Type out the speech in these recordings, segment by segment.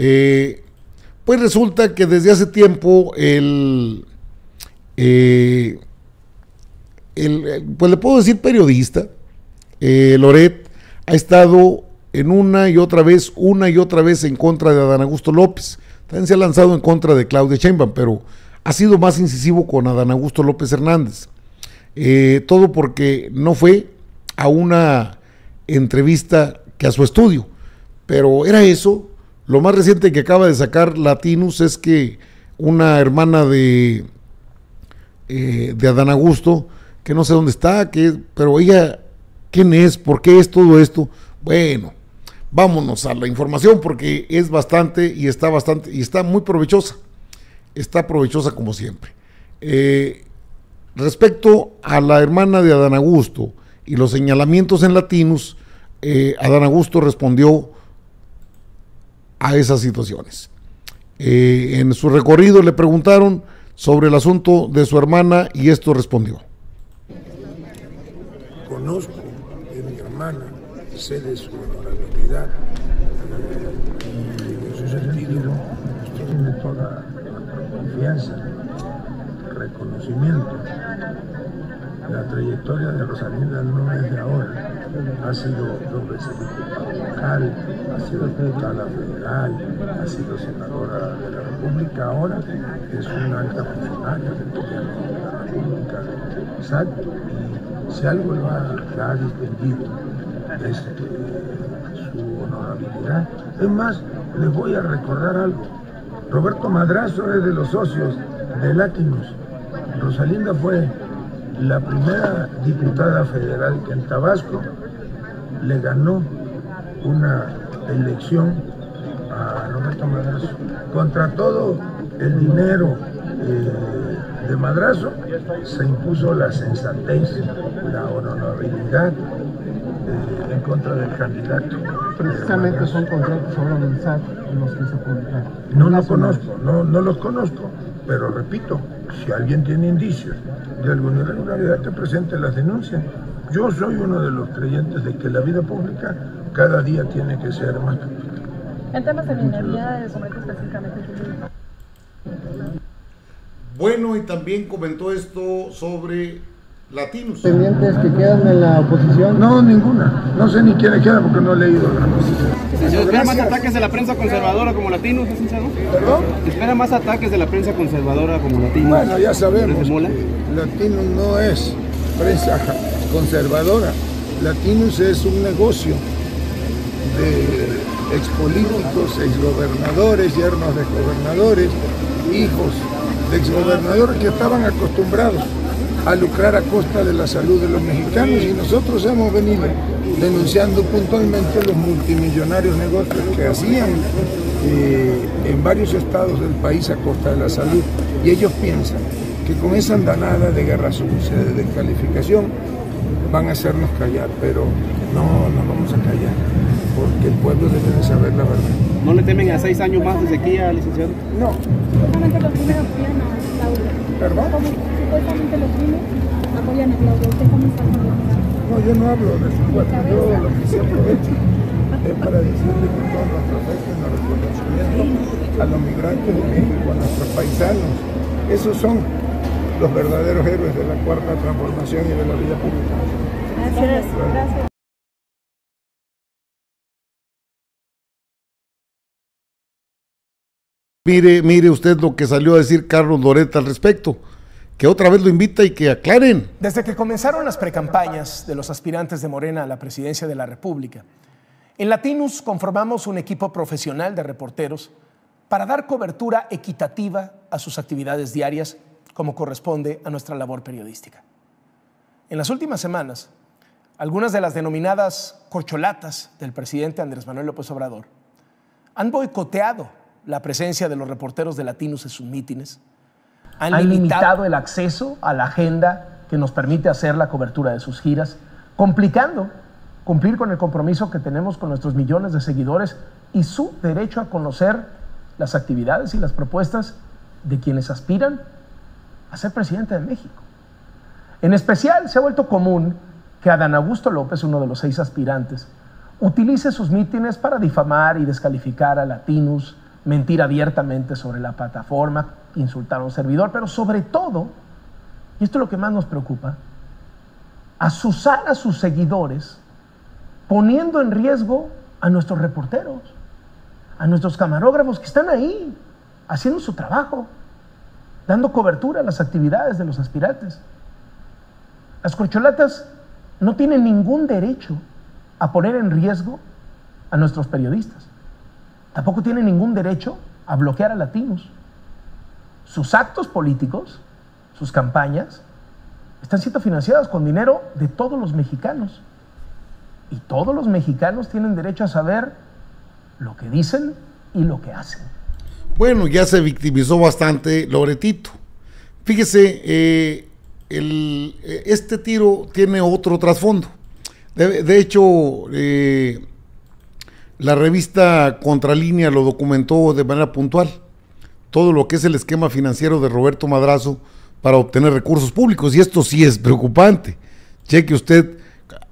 Eh, pues resulta que desde hace tiempo el, eh, el, pues le puedo decir periodista, eh, Loret, ha estado en una y otra vez, una y otra vez en contra de Adán Augusto López. También se ha lanzado en contra de Claudia Sheinbaum, pero ha sido más incisivo con Adán Augusto López Hernández. Eh, todo porque no fue a una entrevista que a su estudio. Pero era eso. Lo más reciente que acaba de sacar Latinus es que una hermana de, eh, de Adán Augusto, que no sé dónde está, que, pero ella, ¿quién es? ¿Por qué es todo esto? Bueno, vámonos a la información porque es bastante y está bastante y está muy provechosa. Está provechosa como siempre. Eh, respecto a la hermana de Adán Augusto y los señalamientos en Latinus, eh, Adán Augusto respondió a esas situaciones. Eh, en su recorrido le preguntaron sobre el asunto de su hermana y esto respondió. Conozco de mi hermana, sé de su honorabilidad y en ese sentido tiene toda confianza, reconocimiento. La trayectoria de Rosalinda no es de ahora, ha sido dos veces diputada local, ha sido diputada federal, ha sido senadora de la República, ahora es una alta funcionaria del gobierno de la República. Exacto. Y si algo la ha distinguido es eh, su honorabilidad. Es más, les voy a recordar algo. Roberto Madrazo es de los socios de Latinos. Rosalinda fue la primera diputada federal que en Tabasco le ganó una elección a Roberto Madrazo. Contra todo el dinero eh, de Madrazo se impuso la sensatez, la honorabilidad eh, en contra del candidato. Precisamente son contratos ahora del SAT los que se publican. No los conozco, no, no los conozco, pero repito, si alguien tiene indicios de alguna irregularidad, que presente las denuncias. Yo soy uno de los creyentes de que la vida pública cada día tiene que ser más pública. En temas de minería, sobre específicamente. Bueno, y también comentó esto sobre Latinos. ¿Pendientes que quedan en la oposición? No, ninguna. No sé ni quiénes quedan porque no he leído la noticia. ¿Se espera más ataques de la prensa conservadora como latinos, licenciado? ¿Perdón? ¿Se espera más ataques de la prensa conservadora como latinos? Bueno, ya sabemos Latinos no es prensa conservadora. Latinos es un negocio de expolíticos, exgobernadores, yernos de exgobernadores, hijos de exgobernadores que estaban acostumbrados a lucrar a costa de la salud de los mexicanos y nosotros hemos venido denunciando puntualmente los multimillonarios negocios que hacían eh, en varios estados del país a costa de la salud y ellos piensan que con esa andanada de guerra sucia, de descalificación, van a hacernos callar, pero no nos vamos a callar, porque el pueblo debe de saber la verdad. ¿No le temen a seis años más de sequía, licenciado? No, ¿Perdón? Como Supuestamente los primeros apoyan a Claudia. ¿Usted cómo está con no, yo no hablo de supuesto, yo lo que siempre he hecho es para decirle con todo nuestro afecto y nuestro reconocimiento a los migrantes de México, a nuestros paisanos. Esos son los verdaderos héroes de la cuarta transformación y de la vida pública. Gracias. Gracias. Mire, mire usted lo que salió a decir Carlos Loreta al respecto, que otra vez lo invita y que aclaren. Desde que comenzaron las precampañas de los aspirantes de Morena a la presidencia de la República, en Latinus conformamos un equipo profesional de reporteros para dar cobertura equitativa a sus actividades diarias como corresponde a nuestra labor periodística. En las últimas semanas, algunas de las denominadas corcholatas del presidente Andrés Manuel López Obrador han boicoteado la presencia de los reporteros de Latinus en sus mítines, han, han limitado limitado el acceso a la agenda que nos permite hacer la cobertura de sus giras, complicando cumplir con el compromiso que tenemos con nuestros millones de seguidores y su derecho a conocer las actividades y las propuestas de quienes aspiran a ser presidente de México. En especial, se ha vuelto común que Adán Augusto López, uno de los seis aspirantes, utilice sus mítines para difamar y descalificar a Latinus, mentir abiertamente sobre la plataforma, insultar a un servidor, pero sobre todo, y esto es lo que más nos preocupa, asusar a sus seguidores poniendo en riesgo a nuestros reporteros, a nuestros camarógrafos que están ahí haciendo su trabajo, dando cobertura a las actividades de los aspirantes. Las corcholatas no tienen ningún derecho a poner en riesgo a nuestros periodistas. Tampoco tienen ningún derecho a bloquear a latinos. Sus actos políticos, sus campañas, están siendo financiadas con dinero de todos los mexicanos. Y todos los mexicanos tienen derecho a saber lo que dicen y lo que hacen. Bueno, ya se victimizó bastante Loretito. Fíjese, eh, eh, este tiro tiene otro trasfondo. De, de hecho, eh, la revista Contralínea lo documentó de manera puntual. Todo lo que es el esquema financiero de Roberto Madrazo para obtener recursos públicos. Y esto sí es preocupante. Cheque usted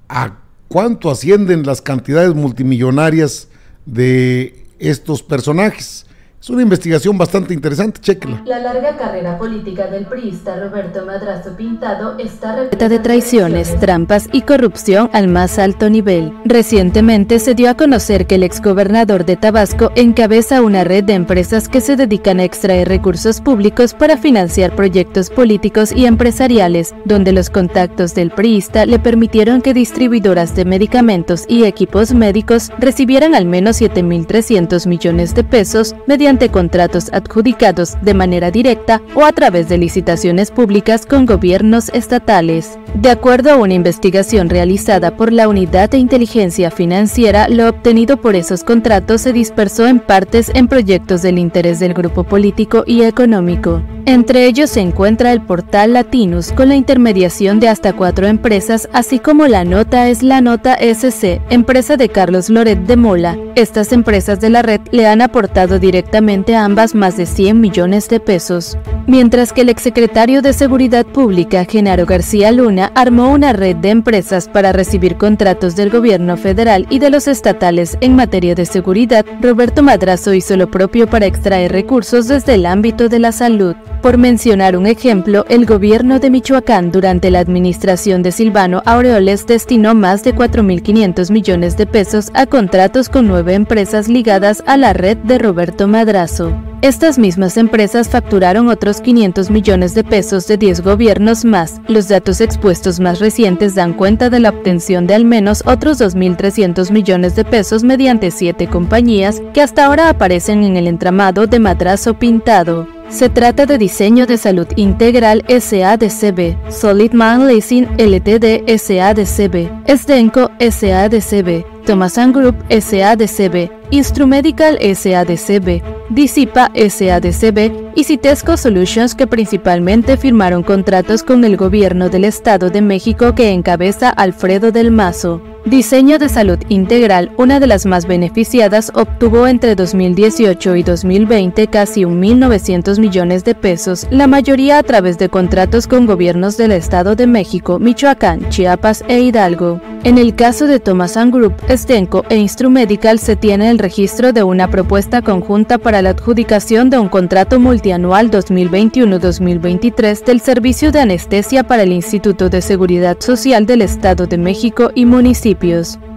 a cuánto ascienden las cantidades multimillonarias de estos personajes. Es una investigación bastante interesante, chéquela. La larga carrera política del priista Roberto Madrazo Pintado está repleta de traiciones, trampas y corrupción al más alto nivel. Recientemente se dio a conocer que el exgobernador de Tabasco encabeza una red de empresas que se dedican a extraer recursos públicos para financiar proyectos políticos y empresariales, donde los contactos del priista le permitieron que distribuidoras de medicamentos y equipos médicos recibieran al menos 7.300 millones de pesos mediante contratos adjudicados de manera directa o a través de licitaciones públicas con gobiernos estatales. De acuerdo a una investigación realizada por la Unidad de Inteligencia Financiera, lo obtenido por esos contratos se dispersó en partes en proyectos del interés del grupo político y económico. Entre ellos se encuentra el portal Latinus con la intermediación de hasta cuatro empresas, así como la nota es la nota SC, empresa de Carlos Loret de Mola. Estas empresas de la red le han aportado directamente a ambas más de 100 millones de pesos. Mientras que el exsecretario de Seguridad Pública, Genaro García Luna, armó una red de empresas para recibir contratos del gobierno federal y de los estatales en materia de seguridad, Roberto Madrazo hizo lo propio para extraer recursos desde el ámbito de la salud. Por mencionar un ejemplo, el gobierno de Michoacán durante la administración de Silvano Aureoles destinó más de 4.500 millones de pesos a contratos con nueve empresas ligadas a la red de Roberto Madrazo. Estas mismas empresas facturaron otros 500 millones de pesos de 10 gobiernos más. Los datos expuestos más recientes dan cuenta de la obtención de al menos otros 2.300 millones de pesos mediante siete compañías que hasta ahora aparecen en el entramado de Madrazo Pintado. Se trata de Diseño de Salud Integral SADCB, Solid Man Leasing LTD SADCB, Esdenco SADCB, Thomasan Group SADCB, Instrumedical SADCB, Disipa SADCB y Citesco Solutions que principalmente firmaron contratos con el gobierno del Estado de México que encabeza Alfredo del Mazo. Diseño de Salud Integral, una de las más beneficiadas, obtuvo entre 2018 y 2020 casi 1.900 millones de pesos, la mayoría a través de contratos con gobiernos del Estado de México, Michoacán, Chiapas e Hidalgo. En el caso de Thomasan Group, Estenco e Instrumedical se tiene el registro de una propuesta conjunta para la adjudicación de un contrato multianual 2021-2023 del Servicio de Anestesia para el Instituto de Seguridad Social del Estado de México y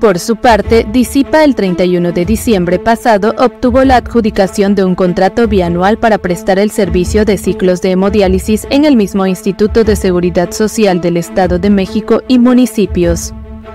Por su parte, Disipa el 31 de diciembre pasado obtuvo la adjudicación de un contrato bianual para prestar el servicio de ciclos de hemodiálisis en el mismo Instituto de Seguridad Social del Estado de México y municipios.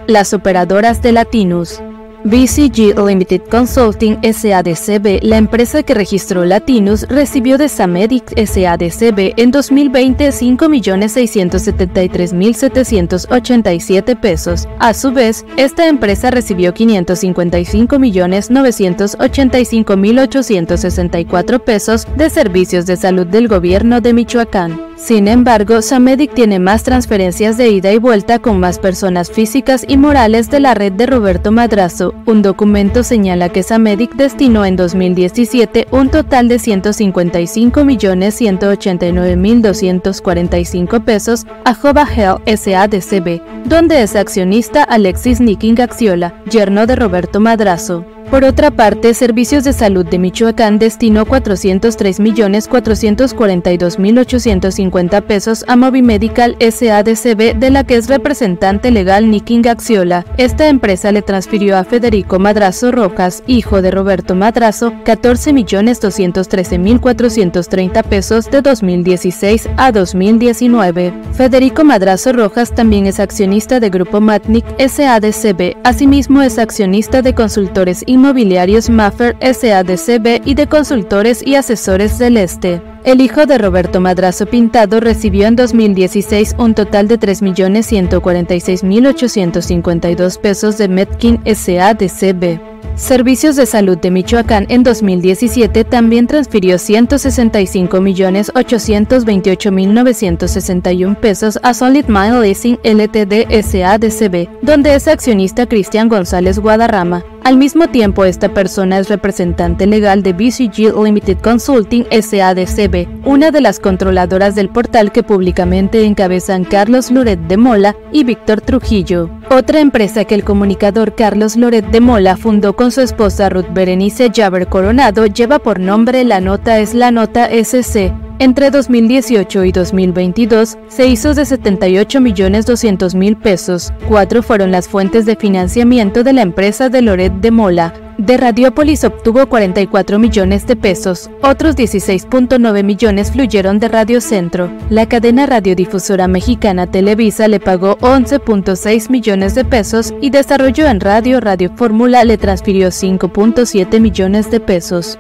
Las operadoras de Latinus BCG Limited Consulting SADCB, la empresa que registró Latinus, recibió de Samedic SADCB en 2020 5.673.787 pesos. A su vez, esta empresa recibió 555.985.864 pesos de servicios de salud del gobierno de Michoacán. Sin embargo, Samedic tiene más transferencias de ida y vuelta con más personas físicas y morales de la red de Roberto Madrazo, Un documento señala que Samedic destinó en 2017 un total de 155.189.245 pesos a Jova Health SADCB, donde es accionista Alexis Nicking Axiola, yerno de Roberto Madrazo. Por otra parte, Servicios de Salud de Michoacán destinó 403.442.850 pesos a Movimedical SADCB, de la que es representante legal Niking Axiola. Esta empresa le transfirió a Federico Madrazo Rojas, hijo de Roberto Madrazo, 14.213.430 pesos de 2016 a 2019. Federico Madrazo Rojas también es accionista de Grupo Matnik SADCB, asimismo es accionista de consultores inmobiliarios Maffer SADCB y de consultores y asesores del Este. El hijo de Roberto Madrazo Pintado recibió en 2016 un total de 3.146.852 pesos de Metkin SADCB. Servicios de Salud de Michoacán en 2017 también transfirió 165.828.961 pesos a Solid Mile Leasing Ltd SADCB, donde es accionista Cristian González Guadarrama. Al mismo tiempo, esta persona es representante legal de BCG Limited Consulting SADCB, una de las controladoras del portal que públicamente encabezan Carlos Loret de Mola y Víctor Trujillo. Otra empresa que el comunicador Carlos Loret de Mola fundó con su esposa Ruth Berenice Javer Coronado lleva por nombre La Nota es la Nota SC. Entre 2018 y 2022 se hizo de 78 millones 200 mil pesos. Cuatro fueron las fuentes de financiamiento de la empresa de Loret de Mola. De Radiópolis obtuvo 44 millones de pesos, otros 16.9 millones fluyeron de Radio Centro. La cadena radiodifusora mexicana Televisa le pagó 11.6 millones de pesos y Desarrollo en Radio Radio Fórmula le transfirió 5.7 millones de pesos.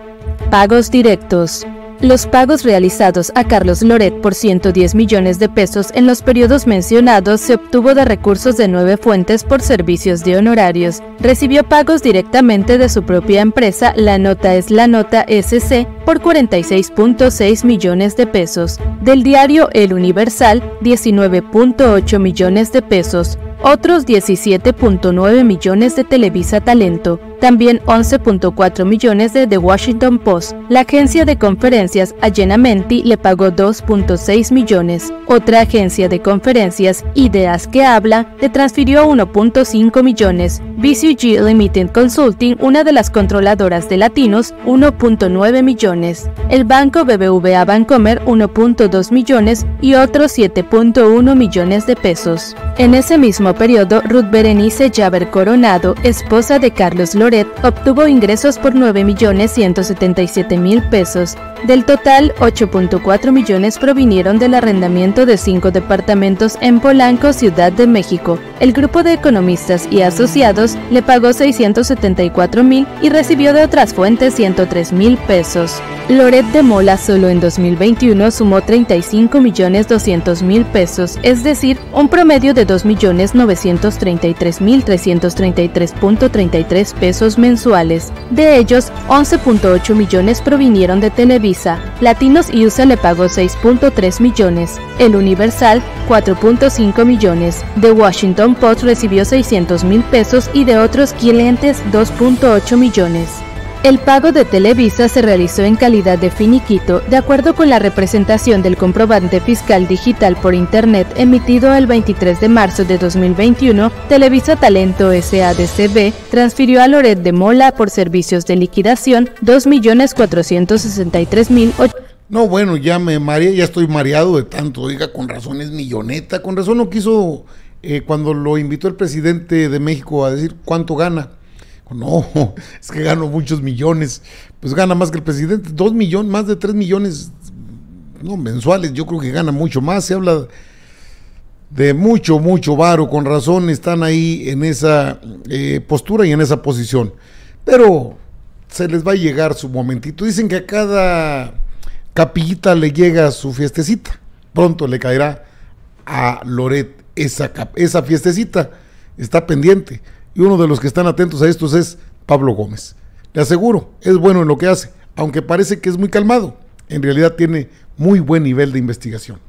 Pagos directos. Los pagos realizados a Carlos Loret por 110 millones de pesos en los periodos mencionados se obtuvo de recursos de nueve fuentes por servicios de honorarios. Recibió pagos directamente de su propia empresa, La Nota es la Nota SC, por 46.6 millones de pesos. Del diario El Universal, 19.8 millones de pesos otros 17.9 millones de Televisa Talento, también 11.4 millones de The Washington Post. La agencia de conferencias Allenamenti le pagó 2.6 millones. Otra agencia de conferencias, Ideas que Habla, le transfirió 1.5 millones. BCG Limited Consulting, una de las controladoras de Latinos, 1.9 millones. El banco BBVA Bancomer, 1.2 millones y otros 7.1 millones de pesos. En ese mismo periodo, Ruth Berenice Javer Coronado, esposa de Carlos Loret, obtuvo ingresos por 9.177.000 pesos. Del total, 8.4 millones provinieron del arrendamiento de cinco departamentos en Polanco, Ciudad de México. El grupo de economistas y asociados le pagó 674.000 y recibió de otras fuentes 103.000 pesos. Loret de Mola solo en 2021 sumó 35.200.000 pesos, es decir, un promedio de 2.933.333.33 pesos mensuales. De ellos, 11.8 millones provinieron de Televisa. Latinos y USA le pagó 6.3 millones. El Universal, 4.5 millones. The Washington Post recibió 600 mil pesos y de otros clientes 2.8 millones. El pago de Televisa se realizó en calidad de finiquito, de acuerdo con la representación del comprobante fiscal digital por Internet emitido el 23 de marzo de 2021. Televisa Talento SADCB transfirió a Loret de Mola por servicios de liquidación 2.463.000. No, bueno, ya me mareé, ya estoy mareado de tanto. Oiga, con razón es milloneta. Con razón no quiso, eh, cuando lo invitó el presidente de México a decir cuánto gana no, es que gano muchos millones. Pues gana más que el presidente. Dos millones, más de tres millones no, mensuales. Yo creo que gana mucho más. Se habla de mucho, mucho varo. Con razón están ahí en esa eh, postura y en esa posición. Pero se les va a llegar su momentito. Dicen que a cada capillita le llega su fiestecita. Pronto le caerá a Loret esa, esa fiestecita. Está pendiente y uno de los que están atentos a estos es Pablo Gómez. Le aseguro, es bueno en lo que hace, aunque parece que es muy calmado. En realidad tiene muy buen nivel de investigación.